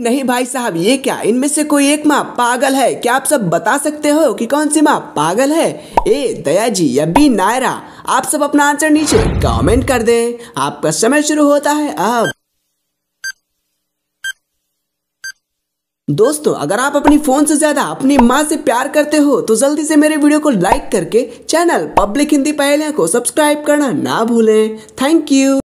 नहीं भाई साहब, ये क्या? इनमें से कोई एक माँ पागल है? क्या आप सब बता सकते हो कि कौन सी माँ पागल है? ए दया जी या बी, नायरा? आप सब अपना आंसर नीचे कमेंट कर दें। आपका समय शुरू होता है अब। दोस्तों, अगर आप अपनी फ़ोन से ज़्यादा अपनी माँ से प्यार करते हो तो जल्दी से मेरे वीडियो को लाइक करके चैनल पब्लिक हिंदी पहले को सब्सक्राइब करना ना भूलें। Thank you.